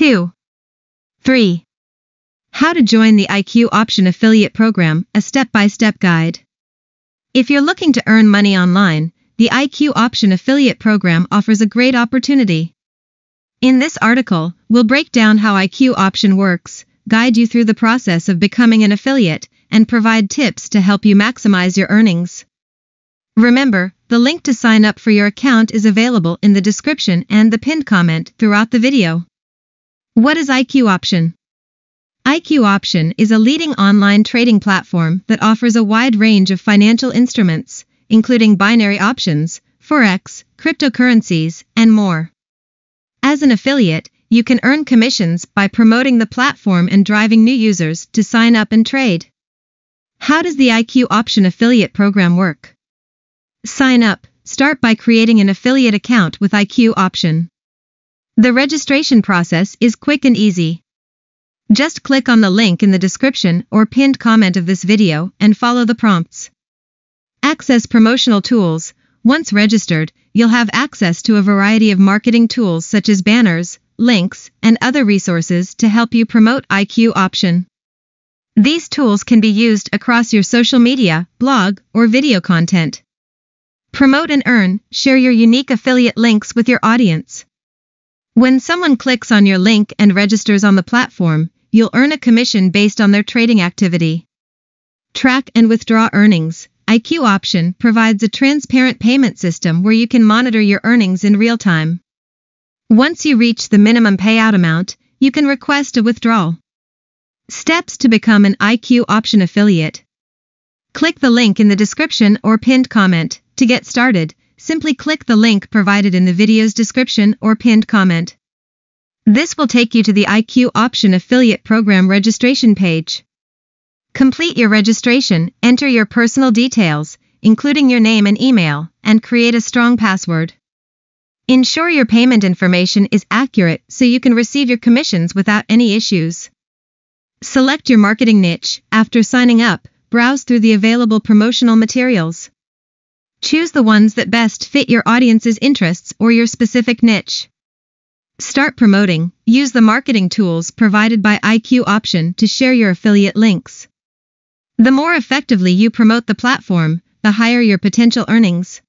2. 3. How to join the IQ Option Affiliate Program, a step-by-step guide. If you're looking to earn money online, the IQ Option Affiliate Program offers a great opportunity. In this article, we'll break down how IQ Option works, guide you through the process of becoming an affiliate, and provide tips to help you maximize your earnings. Remember, the link to sign up for your account is available in the description and the pinned comment throughout the video. What is IQ Option? IQ Option is a leading online trading platform that offers a wide range of financial instruments, including binary options, forex, cryptocurrencies, and more. As an affiliate, you can earn commissions by promoting the platform and driving new users to sign up and trade. How does the IQ Option affiliate program work? Sign up. Start by creating an affiliate account with IQ Option. The registration process is quick and easy. Just click on the link in the description or pinned comment of this video and follow the prompts. Access promotional tools. Once registered, you'll have access to a variety of marketing tools such as banners, links, and other resources to help you promote IQ Option. These tools can be used across your social media, blog, or video content. Promote and earn, share your unique affiliate links with your audience. When someone clicks on your link and registers on the platform, you'll earn a commission based on their trading activity. Track and withdraw earnings. IQ Option provides a transparent payment system where you can monitor your earnings in real time. Once you reach the minimum payout amount, you can request a withdrawal. Steps to become an IQ Option affiliate. Click the link in the description or pinned comment. To get started, simply click the link provided in the video's description or pinned comment. This will take you to the IQ Option Affiliate Program registration page. Complete your registration, enter your personal details, including your name and email, and create a strong password. Ensure your payment information is accurate so you can receive your commissions without any issues. Select your marketing niche. After signing up, browse through the available promotional materials. Choose the ones that best fit your audience's interests or your specific niche. Start promoting. Use the marketing tools provided by IQ Option to share your affiliate links. The more effectively you promote the platform, the higher your potential earnings.